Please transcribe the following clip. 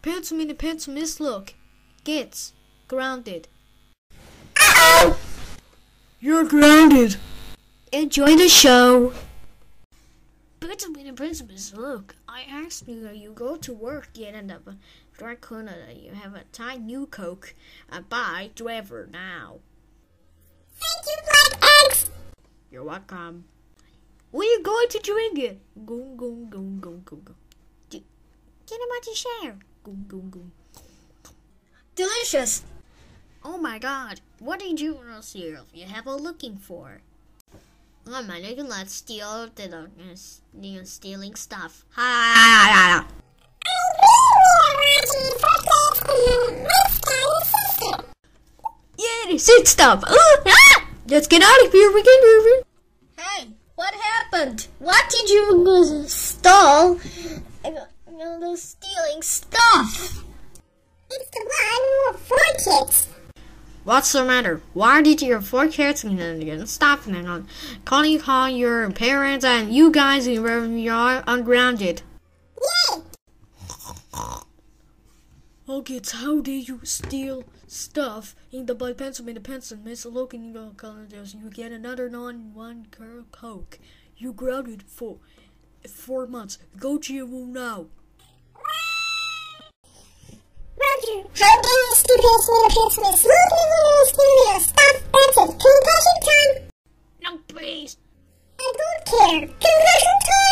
Pencilmate the Pencilmiss look. Gets grounded. Uh-oh! You're grounded. Enjoy the show. Pencilmate the Pencilmiss look. I asked you you go to work yet end up dry cleaner you have a tiny new coke. Uh, bye driver now. Thank you, Black Eggs! You're welcome. Where you going to drink it? Go, go, go, go, go, go. Get him out to share. Go, go, go. Delicious. Oh my god, what did you cereal you have a looking for? Oh my, you can let steal the you stealing stuff. Ha ha. Sit stuff. Ah! Let's get out of here. We can move. Hey, what happened? What did you steal? The stealing stuff. It's the one with four kids. What's the matter? Why did your four kids and stop and calling call your parents and you guys are ungrounded? Yay! Oh kids, how did you steal stuff in the by pencil in the pencil Miss Logan colors you get another non one girl coke. You grounded for four months. Go to your room now. High-density personal appearance with small criminals criminal stop that's it. Concussion time. No please. I don't care. Concussion time.